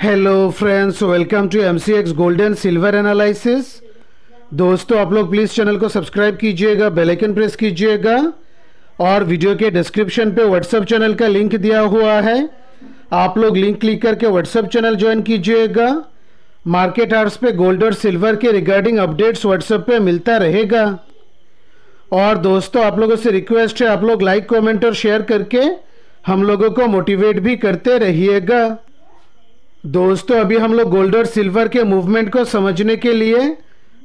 Hello friends welcome to M C X golden silver analysis दोस्तों, आप लोग please channel को सब्सक्राइब कीजिएगा बेल आइकन प्रेस कीजिएगा, और वीडियो के डिस्क्रिप्शन पे व्हाट्सएप चैनल का लिंक दिया हुआ है। आप लोग लिंक क्लिक करके व्हाट्सएप चैनल ज्वाइन कीजिएगा। मार्केट आर्ट्स पे गोल्ड और सिल्वर के रिगार्डिंग अपडेट्स व्हाट्सएप पे मिलता रहेगा। और दोस्तों, आप लोगों से रिक्वेस्ट है, आप लोग लाइक कमेंट और शेयर करके हम लोगों को मोटिवेट भी करते रहिएगा। दोस्तों, अभी हम लोग गोल्ड और सिल्वर के मूवमेंट को समझने के लिए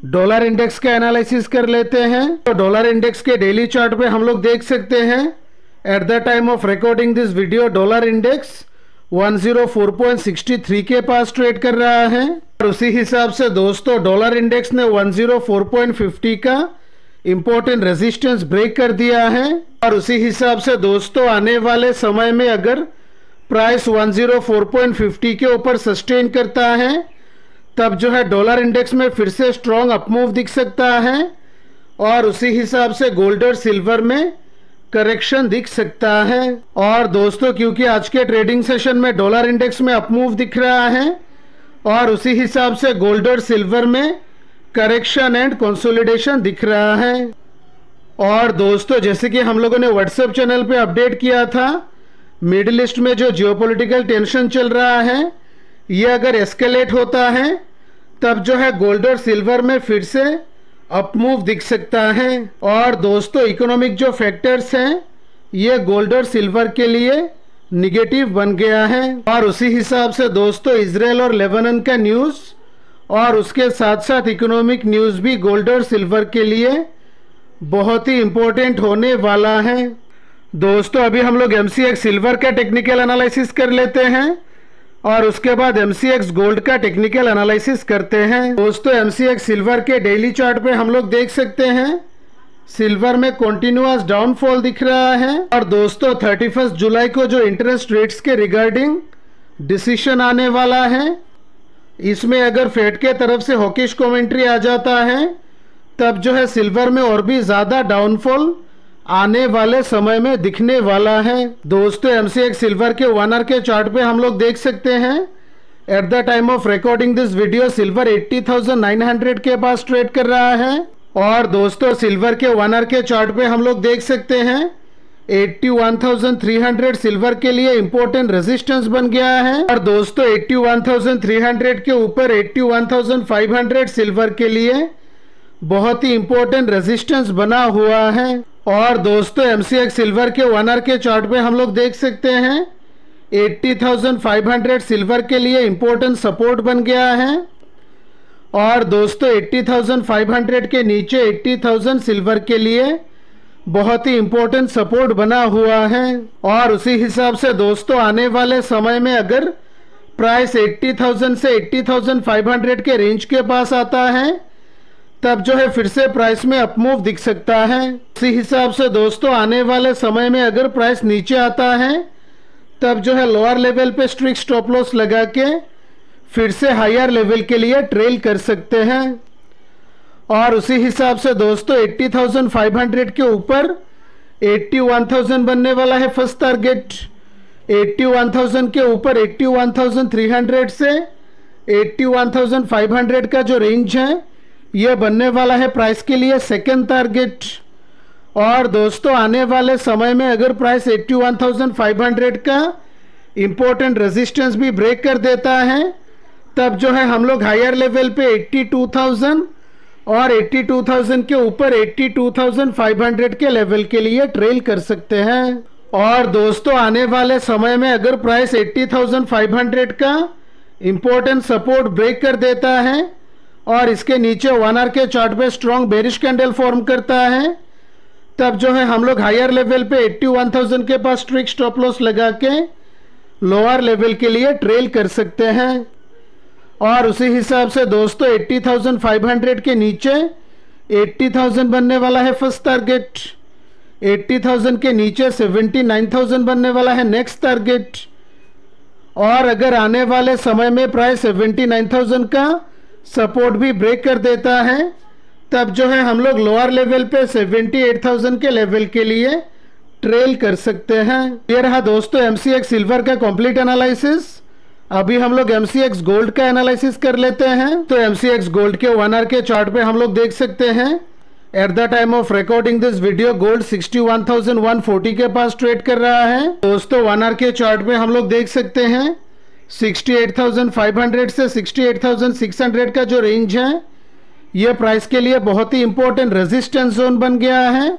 डॉलर इंडेक्स का एनालिसिस कर लेते हैं। तो डॉलर इंडेक्स के डेली चार्ट पे हम लोग देख सकते हैं at the time of recording this video dollar index 104.63 के पास ट्रेड कर रहा है। और उसी हिसाब से दोस्तों डॉलर इंडेक्स ने 104.50 का इम्पोर्टेंट रेजिस्टेंस ब्रेक कर दिया है। और उसी हिसाब से दोस्तों, आने वाले समय में अगर प्राइस 104.50 के ऊपर सस्टेन करता है, तब जो है डॉलर इंडेक्स में फिर से स्ट्रॉन्ग अपमूव दिख सकता है और उसी हिसाब से गोल्ड और सिल्वर में करेक्शन दिख सकता है। और दोस्तों, क्योंकि आज के ट्रेडिंग सेशन में डॉलर इंडेक्स में अपमूव दिख रहा है और उसी हिसाब से गोल्ड और सिल्वर में करेक्शन एंड कंसोलिडेशन दिख रहा है। और दोस्तों, जैसे कि हम लोगों ने व्हाट्सएप चैनल पे अपडेट किया था मिडिल ईस्ट में जो जियोपॉलिटिकल टेंशन चल रहा है, ये अगर एस्केलेट होता है, तब जो है गोल्ड और सिल्वर में फिर से अपमूव दिख सकता है। और दोस्तों, इकोनॉमिक जो फैक्टर्स हैं, ये गोल्ड और सिल्वर के लिए निगेटिव बन गया है। और उसी हिसाब से दोस्तों, इसराइल और लेबनन का न्यूज़, और उसके साथ साथ इकोनॉमिक न्यूज़ भी गोल्ड और सिल्वर के लिए बहुत ही इम्पोर्टेंट होने वाला है। दोस्तों, अभी हम लोग MCX सिल्वर का टेक्निकल एनालिसिस कर लेते हैं और उसके बाद MCX गोल्ड का टेक्निकल एनालिसिस करते हैं। दोस्तों MCX सिल्वर के डेली चार्ट पे हम लोग देख सकते हैं। सिल्वर में कॉन्टिन्यूस डाउनफॉल दिख रहा है। और दोस्तों थर्टी जुलाई को जो इंटरेस्ट रेट्स के रिगार्डिंग डिसीशन आने वाला है, इसमें अगर फेड के तरफ़ से हॉकिश कमेंट्री आ जाता है, तब जो है सिल्वर में और भी ज़्यादा डाउनफॉल आने वाले समय में दिखने वाला है। दोस्तों एम सी एक्स सिल्वर के वन आर के चार्ट पे हम लोग देख सकते हैं। At the time of recording this video silver 80,900 के पास ट्रेड कर रहा है। और दोस्तों सिल्वर के वन आर के चार्ट पे हम लोग देख सकते हैं। 81,300 सिल्वर के लिए इम्पोर्टेंट रेजिस्टेंस बन गया है। और दोस्तों 81,300 के ऊपर 81,500 सिल्वर के लिए बहुत ही इंपॉर्टेंट रेजिस्टेंस बना हुआ है। और दोस्तों MCX सिल्वर के वन आर के चार्ट पे हम लोग देख सकते हैं 80,500 सिल्वर के लिए इंपॉर्टेंट सपोर्ट बन गया है। और दोस्तों 80,500 के नीचे 80,000 सिल्वर के लिए बहुत ही इंपॉर्टेंट सपोर्ट बना हुआ है। और उसी हिसाब से दोस्तों आने वाले समय में अगर प्राइस 80,000 से 80,500 के रेंज के पास आता है तब जो है फिर से प्राइस में अपमूव दिख सकता है। इसी हिसाब से दोस्तों आने वाले समय में अगर प्राइस नीचे आता है तब जो है लोअर लेवल पे स्ट्रिक स्टॉप लॉस लगा के फिर से हायर लेवल के लिए ट्रेल कर सकते हैं। और उसी हिसाब से दोस्तों 80,500 के ऊपर 81,000 बनने वाला है फ़र्स्ट टारगेट 81,000 के ऊपर 81,300 से 81,500 का जो रेंज है ये बनने वाला है प्राइस के लिए सेकेंड टारगेट और दोस्तों आने वाले समय में अगर प्राइस 81,500 का इम्पोर्टेंट रेजिस्टेंस भी ब्रेक कर देता है तब जो है हम लोग हायर लेवल पे 82,000 और 82,000 के ऊपर 82,500 के लेवल के लिए ट्रेल कर सकते हैं। और दोस्तों आने वाले समय में अगर प्राइस 80,500 का इम्पोर्टेंट सपोर्ट ब्रेक कर देता है और इसके नीचे वन आर के चार्ट पे स्ट्रॉन्ग बेरिश कैंडल फॉर्म करता है। तब जो है हम लोग हायर लेवल पे 81,000 के पास स्ट्रिक स्टॉप लॉस लगा के लोअर लेवल के लिए ट्रेल कर सकते हैं। और उसी हिसाब से दोस्तों 80,500 के नीचे 80,000 बनने वाला है फ़र्स्ट टारगेट 80,000 के नीचे 79,000 बनने वाला है नेक्स्ट टारगेट और अगर आने वाले समय में प्राइस 79,000 का सपोर्ट भी ब्रेक कर देता है। तब जो है हम लोग लोअर लेवल पे 78,000 के लेवल के लिए ट्रेल कर सकते हैं। ये रहा दोस्तों एम सिल्वर का कंप्लीट एनालिसिस अभी हम लोग MCX गोल्ड का एनालिसिस कर लेते हैं। तो एम गोल्ड के वन आर के चार्ट पे हम लोग देख सकते हैं। At the time of recording this video gold 61,140 के पास ट्रेड कर रहा है। दोस्तों वन आर के चार्ट पे हम लोग देख सकते हैं। 68,500 से 68,600 का जो रेंज है ये प्राइस के लिए बहुत ही इंपॉर्टेंट रेजिस्टेंस जोन बन गया है।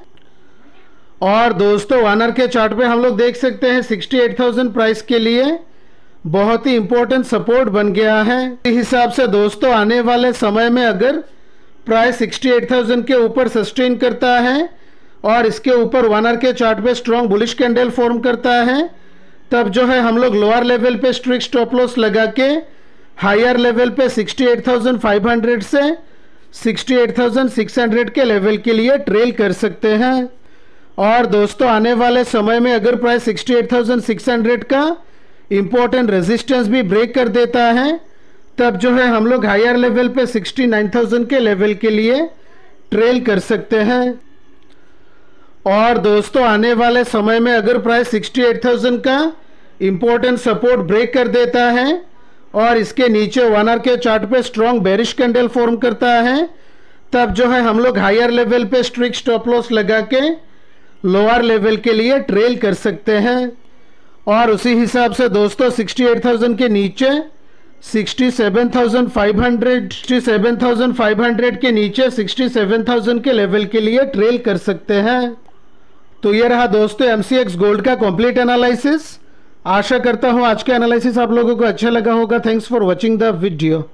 और दोस्तों वन आर के चार्ट पे हम लोग देख सकते हैं 68,000 प्राइस के लिए बहुत ही इंपॉर्टेंट सपोर्ट बन गया है। इस हिसाब से दोस्तों आने वाले समय में अगर प्राइस 68,000 के ऊपर सस्टेन करता है और इसके ऊपर वन आर के चार्ट पे स्ट्रॉन्ग बुलिश कैंडल फॉर्म करता है तब जो है हम लोग लोअर लेवल पे स्ट्रिक स्टॉप लॉस लगा के हायर लेवल पे 68,500 से 68,600 के लेवल के लिए ट्रेल कर सकते हैं। और दोस्तों आने वाले समय में अगर प्राइस 68,600 का इम्पोर्टेंट रेजिस्टेंस भी ब्रेक कर देता है तब जो है हम लोग हायर लेवल पे 69,000 के लेवल के लिए ट्रेल कर सकते हैं। और दोस्तों आने वाले समय में अगर प्राइस 68,000 का इम्पोर्टेंट सपोर्ट ब्रेक कर देता है और इसके नीचे वन आर के चार्ट पे स्ट्रॉन्ग बेरिश कैंडल फॉर्म करता है तब जो है हम लोग हायर लेवल पे स्ट्रिक स्टॉप लॉस लगा के लोअर लेवल के लिए ट्रेल कर सकते हैं। और उसी हिसाब से दोस्तों 68,000 के नीचे 67,500 67,500 के नीचे 67,000 के लेवल के लिए ट्रेल कर सकते हैं। तो ये रहा दोस्तों एमसीएक्स गोल्ड का कंप्लीट एनालिसिस आशा करता हूँ आज का एनालिसिस आप लोगों को अच्छा लगा होगा. Thanks for watching the video